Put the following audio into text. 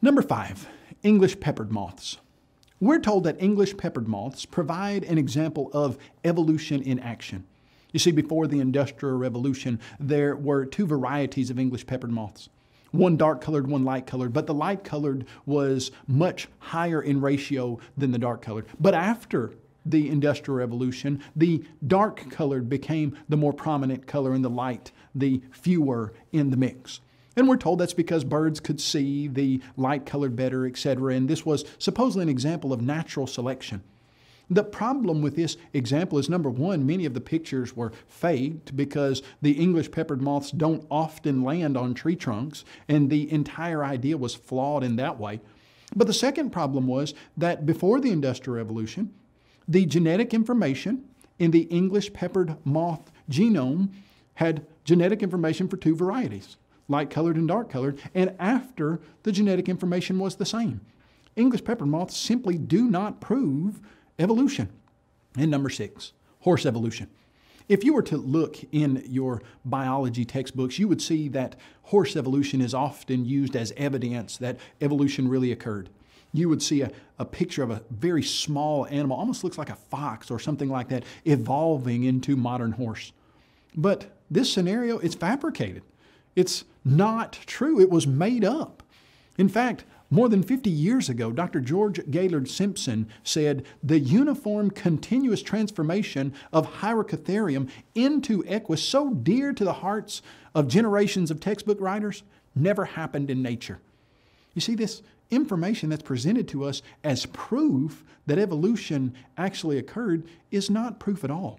Number five, English peppered moths. We're told that English peppered moths provide an example of evolution in action. You see, before the Industrial Revolution, there were two varieties of English peppered moths one dark colored, one light colored, but the light colored was much higher in ratio than the dark colored. But after the Industrial Revolution, the dark colored became the more prominent color and the light the fewer in the mix. And we're told that's because birds could see the light colored better, etc. And this was supposedly an example of natural selection. The problem with this example is number one, many of the pictures were faked because the English peppered moths don't often land on tree trunks, and the entire idea was flawed in that way. But the second problem was that before the Industrial Revolution, the genetic information in the English peppered moth genome had genetic information for two varieties, light colored and dark colored, and after the genetic information was the same. English peppered moths simply do not prove evolution. And number six, horse evolution. If you were to look in your biology textbooks, you would see that horse evolution is often used as evidence that evolution really occurred. You would see a, a picture of a very small animal, almost looks like a fox or something like that, evolving into modern horse. But this scenario, it's fabricated. It's not true. It was made up. In fact, more than 50 years ago, Dr. George Gaylord Simpson said the uniform continuous transformation of Hyracotherium into Equus, so dear to the hearts of generations of textbook writers, never happened in nature. You see, this information that's presented to us as proof that evolution actually occurred is not proof at all.